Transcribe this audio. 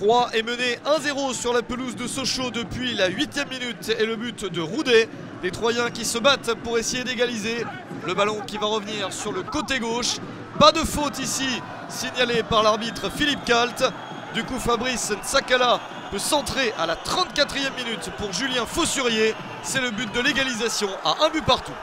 Troyes est mené 1-0 sur la pelouse de Sochaux depuis la 8 minute et le but de Roudet. Les Troyens qui se battent pour essayer d'égaliser. Le ballon qui va revenir sur le côté gauche. Pas de faute ici, signalé par l'arbitre Philippe Kalt. Du coup, Fabrice Nsakala peut centrer à la 34e minute pour Julien Faussurier. C'est le but de l'égalisation à un but partout.